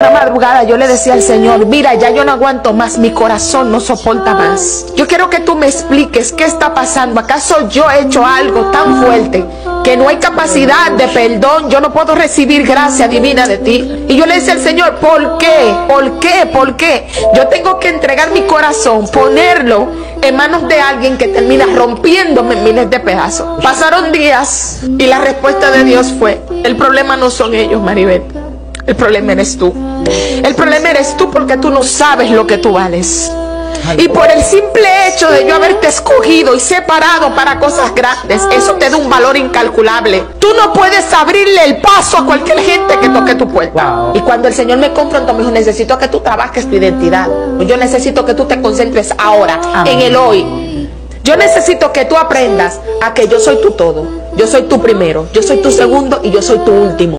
Una madrugada yo le decía al Señor, mira, ya yo no aguanto más, mi corazón no soporta más. Yo quiero que tú me expliques qué está pasando. ¿Acaso yo he hecho algo tan fuerte que no hay capacidad de perdón? Yo no puedo recibir gracia divina de ti. Y yo le decía al Señor, ¿por qué? ¿Por qué? ¿Por qué? Yo tengo que entregar mi corazón, ponerlo en manos de alguien que termina rompiéndome miles de pedazos. Pasaron días y la respuesta de Dios fue, el problema no son ellos, Maribel. El problema eres tú. El problema eres tú porque tú no sabes lo que tú vales. Y por el simple hecho de yo haberte escogido y separado para cosas grandes, eso te da un valor incalculable. Tú no puedes abrirle el paso a cualquier gente que toque tu puerta. Y cuando el Señor me confrontó, me dijo, necesito que tú trabajes tu identidad. Yo necesito que tú te concentres ahora, en el hoy. Yo necesito que tú aprendas a que yo soy tu todo. Yo soy tu primero, yo soy tu segundo y yo soy tu último.